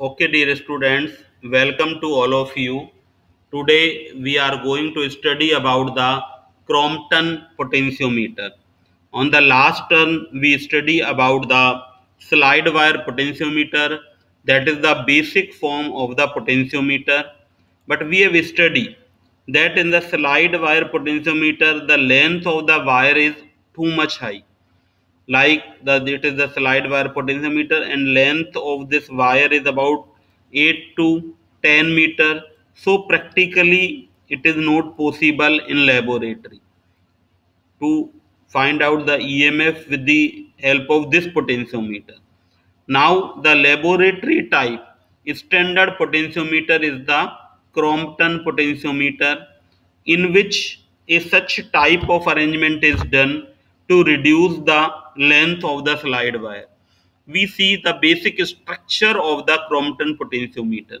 Okay, dear students, welcome to all of you. Today we are going to study about the Crompton potentiometer. On the last turn, we study about the slide wire potentiometer, that is the basic form of the potentiometer. But we have studied that in the slide wire potentiometer, the length of the wire is too much high like the it is the slide wire potentiometer and length of this wire is about 8 to 10 meter. So practically it is not possible in laboratory to find out the emf with the help of this potentiometer. Now the laboratory type standard potentiometer is the crompton potentiometer in which a such type of arrangement is done to reduce the length of the slide wire. We see the basic structure of the Crompton potentiometer.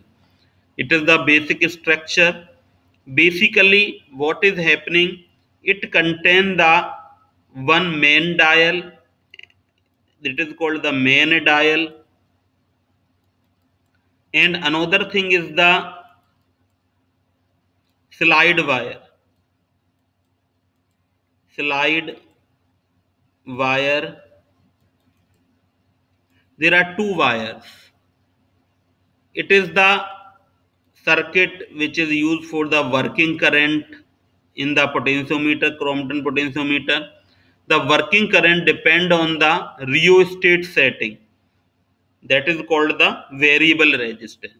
It is the basic structure. Basically, what is happening? It contains the one main dial. It is called the main dial. And another thing is the slide wire. Slide wire. There are two wires. It is the circuit which is used for the working current in the potentiometer crompton potentiometer. The working current depend on the rheostat setting. That is called the variable resistance.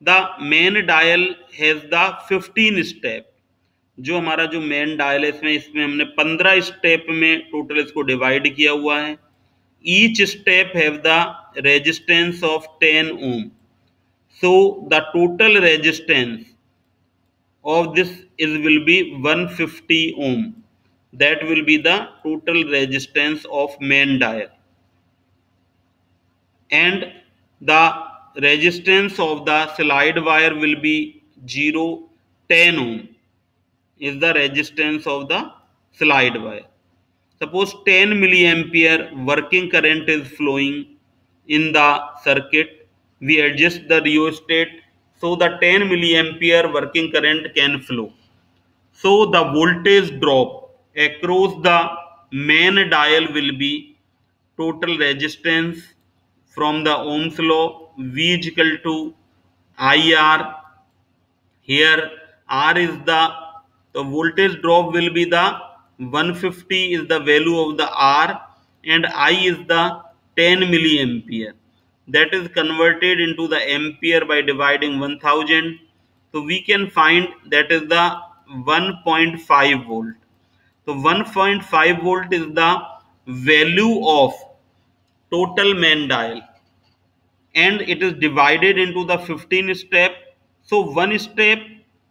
The main dial has the 15 step जो हमारा जो main dial है, इसमें हमने पंद्रह step में total इसको divide किया हुआ है। Each step have the resistance of ten ohm so the total resistance of this is will be 150 ohm. That will be the total resistance of main dial. And the resistance of the slide wire will be 0 10 ohm. Is the resistance of the slide wire. Suppose 10 milliampere working current is flowing in the circuit. We adjust the rheostat so the 10 milliampere working current can flow. So the voltage drop across the main dial will be total resistance from the Ohm's law V is equal to IR. Here R is the the voltage drop will be the 150 is the value of the R and I is the 10 milliampere. That is converted into the ampere by dividing 1000 so we can find that is the 1.5 volt. So 1.5 volt is the value of total main dial and it is divided into the 15 step. So one step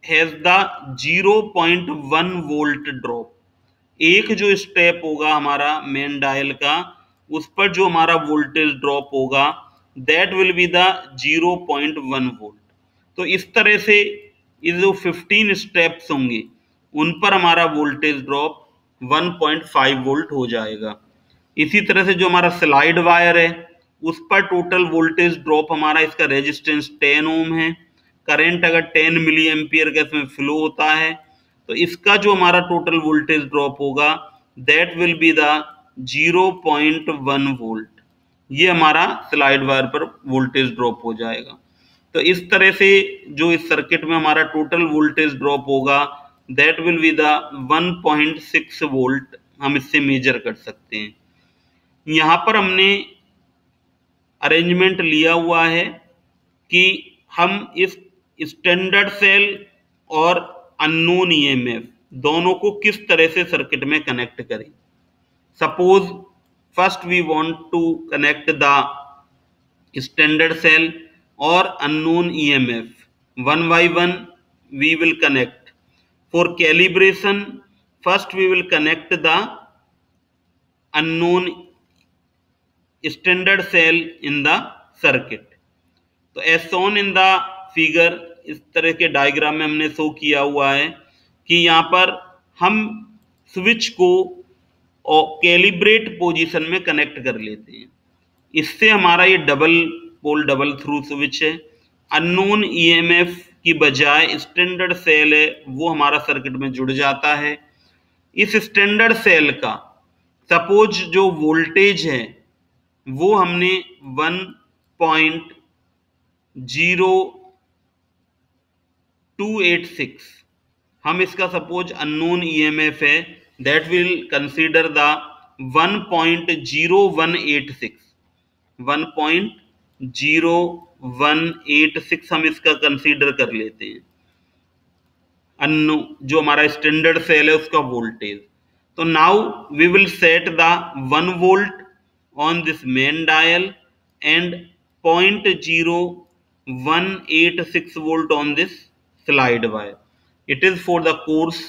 has the 0.1 volt drop एक जो step होगा हमारा main dial का, उस पर जो हमारा voltage drop होगा that will be the 0.1 volt तो इस तरह से ये जो 15 स्टेप्स होंगे, उन पर हमारा वोल्टेज ड्रॉप 1.5 वोल्ट हो जाएगा। इसी तरह से जो हमारा स्लाइड वायर है, उस पर टोटल वोल्टेज ड्रॉप हमारा इसका रेजिस्टेंस 10 ओम है। करंट अगर 10 मिली एम्पियर का इसमें फ्लो होता है तो इसका जो हमारा टोटल वोल्टेज ड्रॉप होगा that will be the 0.1 volt ये हमारा स्लाइड वायर पर वोल्टेज ड्रॉप हो जाएगा। तो इस तरह से जो इस सर्किट में हमारा टोटल वोल्टेज ड्रॉप होगा that will be the 1.6 volt हम इससे मेजर कर सकते हैं। यहाँ पर हमने अरेंजमेंट लिया हुआ है कि हम इस स्टैंडर्ड सेल और अननोन ईएमएफ दोनों को किस तरह से सर्किट में कनेक्ट करें? Suppose first we want to connect the standard cell और unknown EMF one by one we will connect for calibration first we will connect the unknown standard cell in the circuit तो as shown in the figure इस तरह के diagram में हमने show किया हुआ है कि यहाँ पर हम स्विच को कैलिब्रेट पोजीशन में कनेक्ट कर लेते हैं। इससे हमारा ये double pole double throw switch है। अननोन ईएमएफ की बजाय स्टैंडर्ड सेल है, वो हमारा सर्किट में जुड़ जाता है। इस स्टैंडर्ड सेल का सपोज़ जो वोल्टेज है, वो हमने one point zero two eight six हम इसका सपोज़ अननोन ईएमएफ है that will consider the one point zero one eight six one point zero one eight six हम इसका कंसीडर कर लेते हैं। अन्नो, जो हमारा स्टैंडर्ड सेल है, उसका वोल्टेज तो now we will set the one volt on this main dial and point zero one eight slide wire it is for the coarse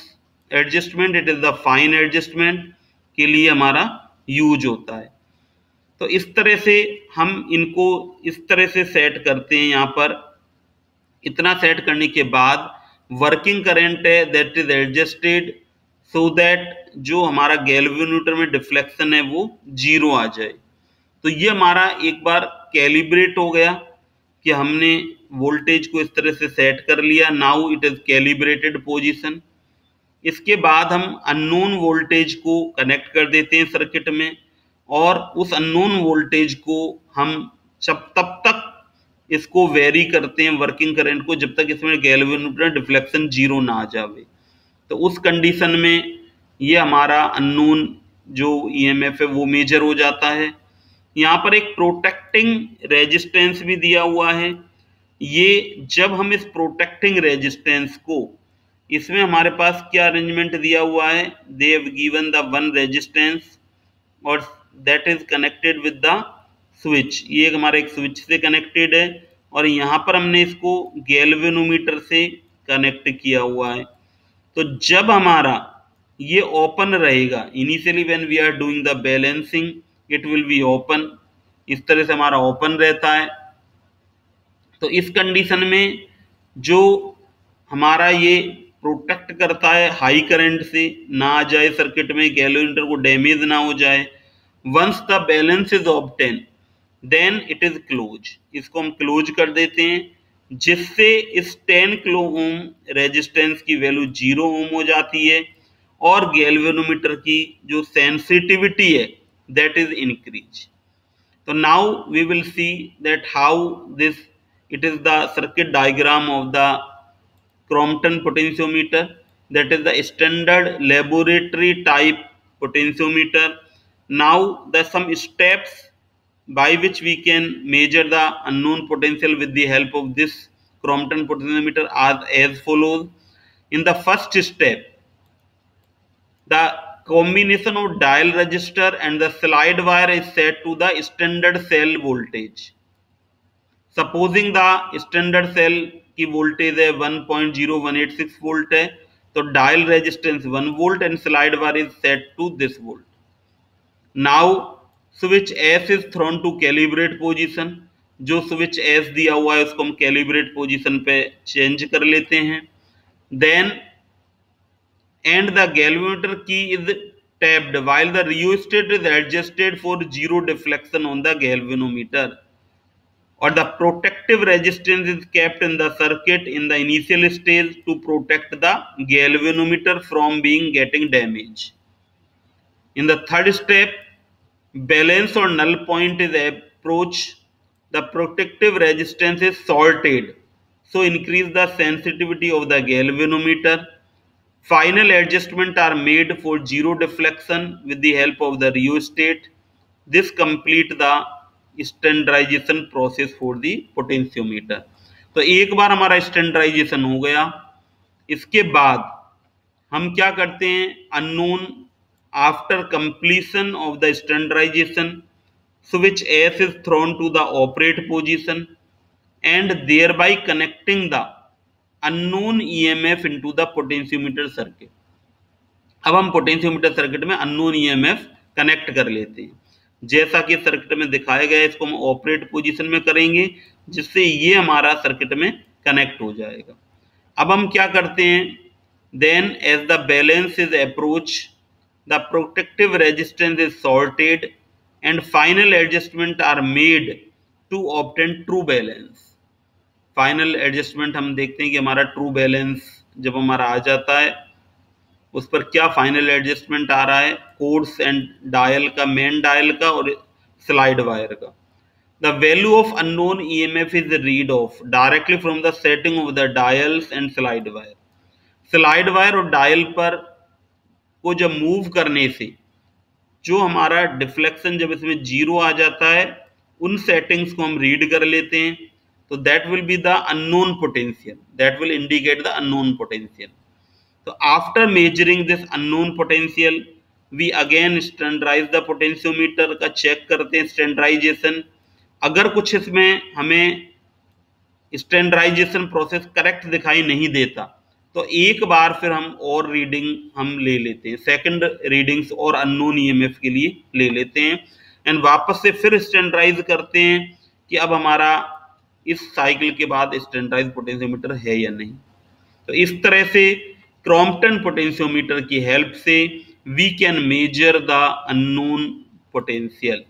adjustment it is the fine adjustment के लिए हमारा use होता है। तो इस तरह से हम इनको इस तरह से सेट करते हैं यहाँ पर। इतना सेट करने के बाद वर्किंग करंट है that is adjusted so that जो हमारा गैल्वेनोमीटर में डिफ्लेक्शन है, वो ज़ीरो आ जाए। तो ये हमारा एक बार कैलिब्रेट हो गया कि हमने वोल्टेज को इस तरह से सेट कर लिया now it is calibrated position इसके बाद हम अननोन वोल्टेज को कनेक्ट कर देते हैं सर्किट में और उस अननोन वोल्टेज को हम जब तब तक इसको वेरी करते हैं वर्किंग करंट को, जब तक इसमें गैल्वेनोमीटर डिफ्लेक्शन ज़ीरो ना आ जावे। तो उस कंडीशन में ये हमारा अननोन जो ईएमएफ है वो मेजर हो जाता है। यहाँ पर एक प्रोटेक्टिंग रेजिस्टेंस भी दिया हुआ है। ये जब हम इस प्रोटेक्टिंग रेजिस्टेंस को, इसमें हमारे पास क्या अरेंजमेंट दिया हुआ है? They've given the one resistance और that is connected with the switch ये हमारा एक स्विच से कनेक्टेड है और यहाँ पर हमने इसको गैल्वेनोमीटर से कनेक्ट किया हुआ है। तो जब हमारा ये ओपन रहेगा initially when we are doing the balancing it will be open इस तरह से हमारा ओपन रहता है। तो इस कंडीशन में जो हमारा ये प्रोटेक्ट करता है हाई करंट से ना आ जाए सर्किट में गैलोमीटर को डैमेज ना हो जाए once the balance is obtain then it is close इसको हम क्लोज कर देते हैं, जिससे इस 10 किलो ओम रेजिस्टेंस की वैल्यू ज़ीरो ओम हो जाती है और गैल्वेनोमीटर की जो सेंसिटिविटी है दैट इज़ इंक्रीज तो now we will see that how this it is the circuit diagram of the Crompton potentiometer that is the standard laboratory type potentiometer. Now the some steps by which we can measure the unknown potential with the help of this Crompton potentiometer are as follows. In the first step, the combination of dial register and the slide wire is set to the standard cell voltage. Supposing the standard cell की voltage है 1.0186 volt है तो dial resistance 1 volt and slide wire is set to this volt now switch S is thrown to calibrate position जो switch S दिया हुआ है, उसको हम कैलिब्रेट पोजीशन पे चेंज कर लेते हैं। Then and the galvanometer key is tapped while the rheostat is adjusted for zero deflection on the galvanometer or the protective resistance is kept in the circuit in the initial stage to protect the galvanometer from being getting damaged. In the third step, balance or null point is approached. The protective resistance is salted. So increase the sensitivity of the galvanometer Final adjustment are made for zero deflection with the help of the rheostat. This complete the standardization process for the potentiometer. तो एक बार हमारा standardisation हो गया। इसके बाद हम क्या करते हैं? Unknown after completion of the standardization switch S is thrown to the operate position and thereby connecting the unknown EMF into the potentiometer circuit अब हम पोटेंशियोमीटर सर्किट में अननोन ईएमएफ कनेक्ट कर लेते हैं। जैसा कि सर्किट में दिखाया गया है, इसको हम ऑपरेट पोजीशन में करेंगे, जिससे ये हमारा सर्किट में कनेक्ट हो जाएगा। अब हम क्या करते हैं? Then as the balance is approach the protective resistance is shorted and final adjustment are made to obtain true balance final adjustment हम देखते हैं कि हमारा ट्रू बैलेंस जब हमारा आ जाता है उस पर क्या फाइनल एडजस्टमेंट आ रहा है? कोर्स एंड डायल का मेन डायल का और स्लाइड वायर का। The value of unknown EMF is read off directly from the setting of the dials and slide wire slide wire और डायल पर को जब मूव करने से, जो हमारा डिफ्लेक्शन जब इसमें ज़ीरो आ जाता है, उन सेटिंग्स को हम रीड कर लेते हैं। तो that will be the unknown potential that will indicate the unknown potential तो after measuring this unknown potential we again standardise the potentiometer का चेक करते हैं स्टैंडराइजेशन अगर कुछ इसमें हमें स्टैंडराइजेशन प्रोसेस करेक्ट दिखाई नहीं देता तो एक बार फिर हम और रीडिंग हम ले लेते हैं। सेकंड रीडिंग्स और अननोन ईएमएफ के लिए ले लेते हैं। एंड वापस से फिर स्टैंडराइज करते हैं कि अब हमारा इस साइकिल के बाद स्टैंडराइज पोटेंशियोमीटर है या नहीं। तो इस तरह से क्रॉम्पटन पोटेंशियोमीटर की हेल्प से we can measure the unknown potential